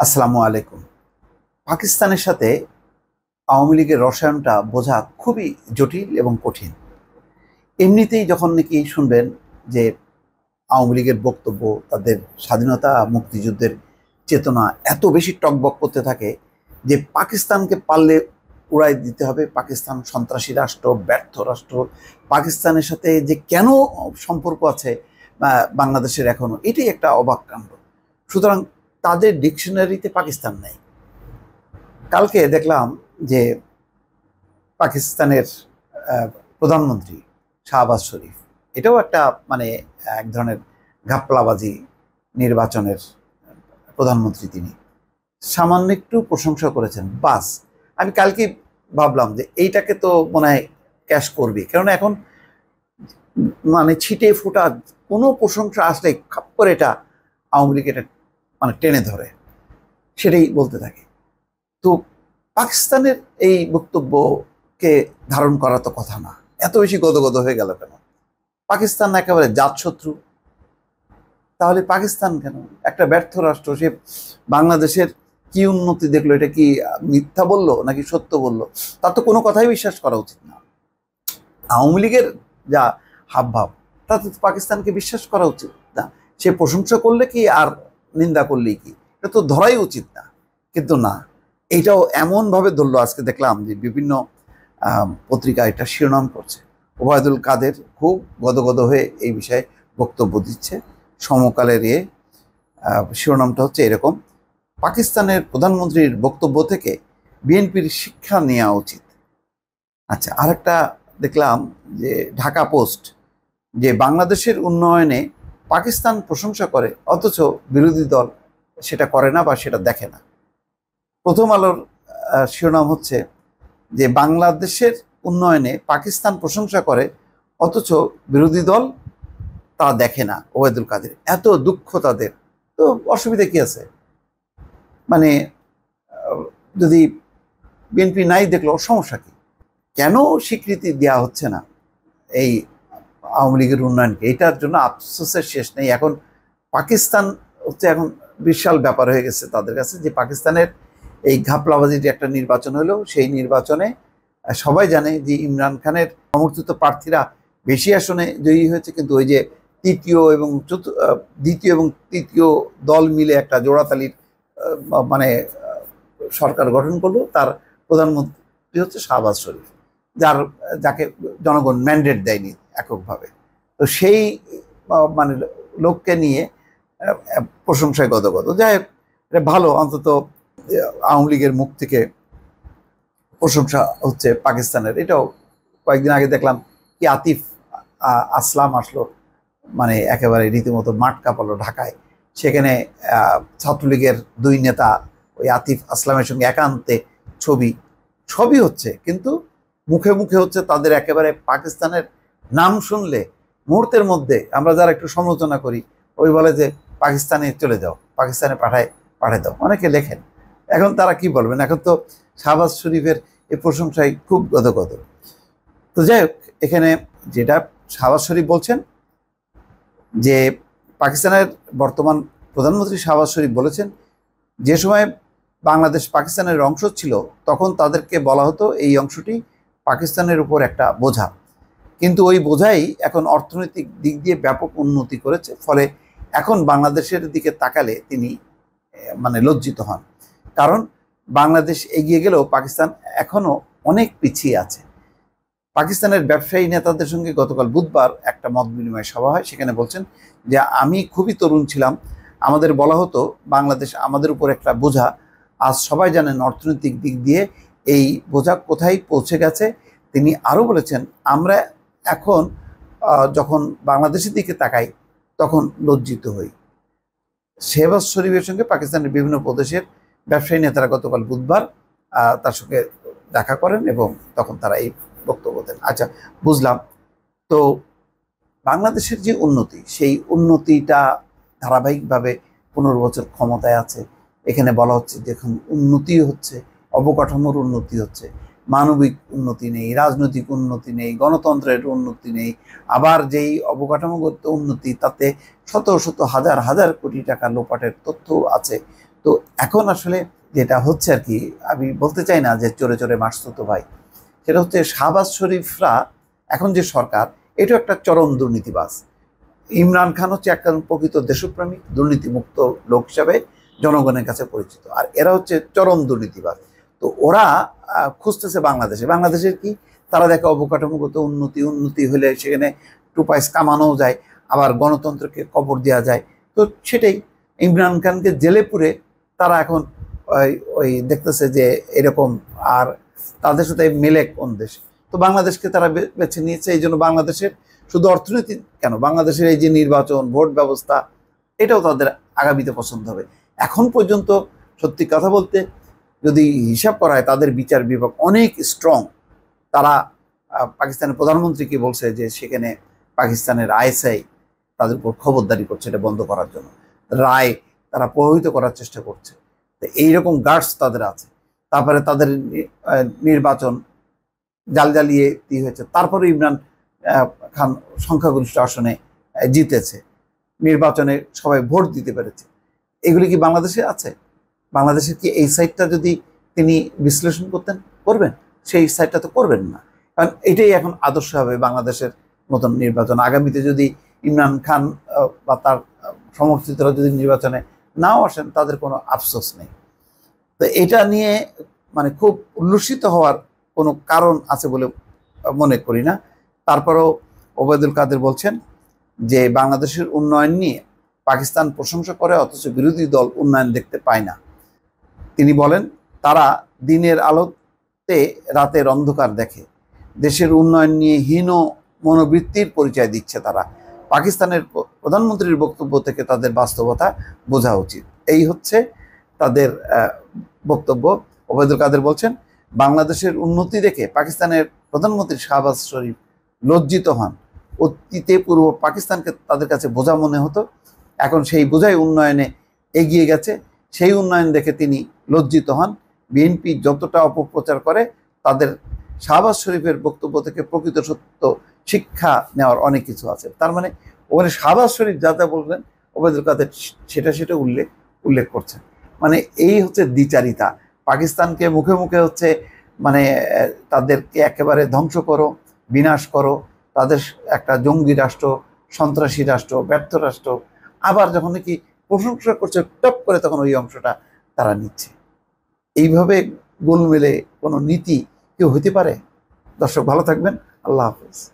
আসসালামু আলাইকুম। পাকিস্তানের সাথে আওয়ামী লীগের রসায়নটা বোঝা খুবই জটিল এবং কঠিন। এমনিতেই যখন নাকি শুনবেন যে আওয়ামী লীগের বক্তব্য, তাদের স্বাধীনতা মুক্তিযুদ্ধের চেতনা এত বেশি টকবক করতে থাকে যে পাকিস্তানকে পারলে উড়াই দিতে হবে। পাকিস্তান সন্ত্রাসী রাষ্ট্র, ব্যর্থ রাষ্ট্র, পাকিস্তানের সাথে যে কেন সম্পর্ক আছে বাংলাদেশের এখনও এটাই একটা অবাক কাণ্ড। সুতরাং তাদের ডিকশনারিতে পাকিস্তান নেই। কালকে দেখলাম যে পাকিস্তানের প্রধানমন্ত্রী শাহবাজ শরীফ, এটাও একটা মানে এক ধরনের ঘাপলাবাজি নির্বাচনের প্রধানমন্ত্রী তিনি। সামান্য একটু প্রশংসা করেছেন, বাস। আমি কালকে ভাবলাম যে এইটাকে তো মনে হয় ক্যাশ করবে, কেননা এখন মানে ছিটে ফোটা কোনো প্রশংসা আসলে খাপ করে এটা আওয়ামী লীগ এটা মানে টেনে ধরে। সেটাই বলতে থাকে। তো পাকিস্তানের এই বক্তব্যকে ধারণ করা তো কথা না। এত বেশি গদগদ হয়ে গেল কেন? পাকিস্তান একেবারে জাতশত্রু। তাহলে পাকিস্তান কেন? একটা ব্যর্থ রাষ্ট্র, সে বাংলাদেশের কি উন্নতি দেখল? এটা কি মিথ্যা বলল নাকি সত্য বলল? তার তো কোনো কথাই বিশ্বাস করা উচিত না। আওয়ামী লীগের যা হাবভাব, তাতে পাকিস্তানকে বিশ্বাস করা উচিত না। সে প্রশংসা করলে কি আর নিন্দা করলেই কি? এটা তো ধরাই উচিত না। কিন্তু না এইটাও এমনভাবে ধরলো, আজকে দেখলাম যে বিভিন্ন পত্রিকা এটা শিরোনাম করছে। ওবায়দুল কাদের খুব গদগদ হয়ে এই বিষয়ে বক্তব্য দিচ্ছে। সমকালের ইয়ে শিরোনামটা হচ্ছে এরকম, পাকিস্তানের প্রধানমন্ত্রীর বক্তব্য থেকে বিএনপির শিক্ষা নেওয়া উচিত। আচ্ছা আরেকটা দেখলাম যে ঢাকা পোস্ট, যে বাংলাদেশের উন্নয়নে পাকিস্তান প্রশংসা করে, অথচ বিরোধী দল সেটা করে না বা সেটা দেখে না। প্রথম আলোর শিরোনাম হচ্ছে যে বাংলাদেশের উন্নয়নে পাকিস্তান প্রশংসা করে, অথচ বিরোধী দল তা দেখে না, ওবায়দুল কাদের। এত দুঃখ তাদের। তো অসুবিধা কি আছে? মানে যদি বিএনপি নাই দেখল, সমস্যা কি? কেন স্বীকৃতি দেওয়া হচ্ছে না এই আওয়ামী লীগের উন্নয়নকে। এটার জন্য আফসোসের শেষ নেই। এখন পাকিস্তান হচ্ছে এখন বিশাল ব্যাপার হয়ে গেছে তাদের কাছে যে পাকিস্তানের এই ঘাপলাবাজির যে একটা নির্বাচন হলো, সেই নির্বাচনে সবাই জানে যে ইমরান খানের সমর্থিত প্রার্থীরা বেশি আসনে জয়ী হয়েছে, কিন্তু ওই যে তৃতীয় এবং দ্বিতীয় এবং তৃতীয় দল মিলে একটা জোড়াতালির মানে সরকার গঠন করল। তার প্রধানমন্ত্রী হচ্ছে শাহবাজ শরীফ। যার, যাকে জনগণ ম্যান্ডেট দেয়নি এককভাবে। তো সেই মানে লোককে নিয়ে প্রশংসায় গদগদ। যাই হোক, এটা ভালো, অন্তত আওয়ামী লীগের মুখ থেকে প্রশংসা হচ্ছে পাকিস্তানের। এটাও কয়েকদিন আগে দেখলাম কি আতিফ আসলাম আসলো মানে একেবারে রীতিমতো মাঠ কাঁপালো ঢাকায়। সেখানে ছাত্রলীগের দুই নেতা ওই আতিফ আসলামের সঙ্গে একান্তে ছবি ছবি হচ্ছে। কিন্তু মুখে মুখে হচ্ছে তাদের একেবারে পাকিস্তানের নাম শুনলে মুহূর্তের মধ্যে আমরা যারা একটু সমালোচনা করি, ওই বলে যে পাকিস্তানে চলে যাও, পাকিস্তানে পাঠায় পাঠায় দাও। অনেকে লেখেন। এখন তারা কি বলবেন? এখন তো শাহবাজ শরীফের এই প্রশংসায় খুব গদগদ। তো যাই হোক, এখানে যেটা শাহবাজ শরীফ বলছেন, যে পাকিস্তানের বর্তমান প্রধানমন্ত্রী শাহবাজ শরীফ বলেছেন, যে সময় বাংলাদেশ পাকিস্তানের অংশ ছিল, তখন তাদেরকে বলা হতো এই অংশটি পাকিস্তানের উপর একটা বোঝা। কিন্তু ওই বোঝাই এখন অর্থনৈতিক দিক দিয়ে ব্যাপক উন্নতি করেছে, ফলে এখন বাংলাদেশের দিকে তাকালে তিনি মানে লজ্জিত হন। কারণ বাংলাদেশ এগিয়ে গেলেও পাকিস্তান এখনও অনেক পিছিয়ে আছে। পাকিস্তানের ব্যবসায়ী নেতাদের সঙ্গে গতকাল বুধবার একটা মত বিনিময় সভা হয়, সেখানে বলছেন যে, আমি খুবই তরুণ ছিলাম। আমাদের বলা হতো, বাংলাদেশ আমাদের উপর একটা বোঝা। আজ সবাই জানেন অর্থনৈতিক দিক দিয়ে এই বোঝা কোথায় পৌঁছে গেছে, তিনি আরও বলেছেন, আমরা এখন যখন বাংলাদেশের দিকে তাকাই, তখন লজ্জিত হই। শেহবাজ শরীফের সঙ্গে পাকিস্তানের বিভিন্ন প্রদেশের ব্যবসায়ী নেতারা গতকাল বুধবার তার সঙ্গে দেখা করেন এবং তখন তারা এই বক্তব্য দেন। আচ্ছা বুঝলাম। তো বাংলাদেশের যে উন্নতি, সেই উন্নতিটা ধারাবাহিকভাবে পনেরো বছর ক্ষমতায় আছে। এখানে বলা হচ্ছে দেখুন উন্নতি হচ্ছে অবকাঠামোর উন্নতি হচ্ছে, মানবিক উন্নতি নেই, রাজনৈতিক উন্নতি নেই, গণতন্ত্রের উন্নতি নেই, আবার যেই অবকাঠামোগত উন্নতি তাতে শত শত হাজার হাজার কোটি টাকা লোপাটের তথ্য আছে। তো এখন আসলে যেটা হচ্ছে আর কি, আমি বলতে চাই না যে চোরে চোরে মারছো তো ভাই, সেটা হচ্ছে শাহবাজ শরীফরা, এখন যে সরকার, এটাও একটা চরম দুর্নীতিবাজ। ইমরান খান হচ্ছে একটা প্রকৃত দেশপ্রেমিক, দুর্নীতিমুক্ত লোক হিসাবে জনগণের কাছে পরিচিত, আর এরা হচ্ছে চরম দুর্নীতিবাজ। তো ওরা খুঁজতেছে বাংলাদেশে। বাংলাদেশের কি? তারা দেখে অবকাঠামোগত উন্নতি উন্নতি হলে সেখানে টু পয়স কামানোও যায়, আবার গণতন্ত্রকে কবর দেওয়া যায়। তো সেটাই। ইমরান খানকে জেলে পুরে তারা এখন ওই দেখতেছে যে এরকম আর তাদের সাথে মেলে কোন দেশ। তো বাংলাদেশকে তারা বেছে নিয়েছে, এই জন্য বাংলাদেশের শুধু অর্থনীতি কেন? বাংলাদেশের এই যে নির্বাচন, ভোট ব্যবস্থা, এটাও তাদের আগামীতে পছন্দ হবে। এখন পর্যন্ত সত্যি কথা বলতে যদি হিসাব করা হয়, তাদের বিচার বিভাগ অনেক স্ট্রং তারা পাকিস্তানের প্রধানমন্ত্রীকে বলছে যে সেখানে পাকিস্তানের আইএসআই তাদের উপর খবরদারি করছে, এটা বন্ধ করার জন্য। রায় তারা প্রভাবিত করার চেষ্টা করছে। এইরকম গার্ডস তাদের আছে। তারপরে তাদের নির্বাচন জাল জ্বালিয়ে দিয়ে হয়েছে? তারপরে ইমরান খান সংখ্যাগরিষ্ঠ আসনে জিতেছে। নির্বাচনে সবাই ভোট দিতে পেরেছে। এগুলি কি বাংলাদেশে আছে? বাংলাদেশের কি এই সাইডটা যদি তিনি বিশ্লেষণ করতেন, করবেন? সেই সাইডটা তো করবেন না। কারণ এটাই এখন আদর্শ হবে বাংলাদেশের মতন নির্বাচন। আগামীতে যদি ইমরান খান বা তার সমর্থিতরা যদি নির্বাচনে নাও আসেন, তাদের কোনো আফসোস নেই। তো এটা নিয়ে মানে খুব উল্লসিত হওয়ার কোনো কারণ আছে বলে মনে করি না। তারপরেও ওবায়দুল কাদের বলছেন যে, বাংলাদেশের উন্নয়ন নিয়ে পাকিস্তান প্রশংসা করে, অথচ বিরোধী দল উন্নয়ন দেখতে পায় না। তিনি বলেন, তারা দিনের আলোতে রাতের অন্ধকার দেখে। দেশের উন্নয়ন নিয়ে হীন মনোবৃত্তির পরিচয় দিচ্ছে তারা। পাকিস্তানের প্রধানমন্ত্রীর বক্তব্য থেকে তাদের বাস্তবতা বোঝা উচিত। এই হচ্ছে তাদের বক্তব্য। ওবায়দুল কাদের বলছেন, বাংলাদেশের উন্নতি দেখে পাকিস্তানের প্রধানমন্ত্রী শাহবাজ শরীফ লজ্জিত হন। অতীতে পূর্ব পাকিস্তানকে তাদের কাছে বোঝা মনে হতো। এখন সেই বোঝাই উন্নয়নে এগিয়ে গেছে। সেই উন্নয়ন দেখে তিনি লজ্জিত হন। বিএনপি যতটা অপপ্রচার করে, তাদের শাহবাজ শরীফের বক্তব্য থেকে প্রকৃত সত্য শিক্ষা নেওয়ার অনেক কিছু আছে। তার মানে ওখানে শাহবাজ শরীফ যা যা বলবেন, ওবায়দুল কাদের সেটা সেটা উল্লেখ উল্লেখ করছেন। মানে এই হচ্ছে দ্বিচারিতা। পাকিস্তানকে মুখে মুখে হচ্ছে মানে তাদেরকে একেবারে ধ্বংস করো, বিনাশ করো। তাদের একটা জঙ্গি রাষ্ট্র, সন্ত্রাসী রাষ্ট্র, ব্যর্থ রাষ্ট্র। আবার যখন নাকি প্রশংসা করছে, টপ করে তখন ওই অংশটা তারা নিচ্ছে। এইভাবে গোলমেলে কোনো নীতি কেউ হইতে পারে? দর্শক ভালো থাকবেন। আল্লাহ হাফেজ।